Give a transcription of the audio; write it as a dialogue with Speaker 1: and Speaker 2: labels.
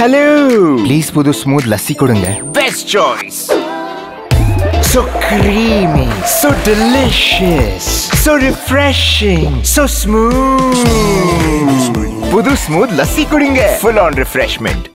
Speaker 1: Hello please புது smooth lassi கொடுங்க
Speaker 2: Best choice.
Speaker 1: So creamy, so delicious, so refreshing, so smooth. புது smooth lassi குடிங்க full on refreshment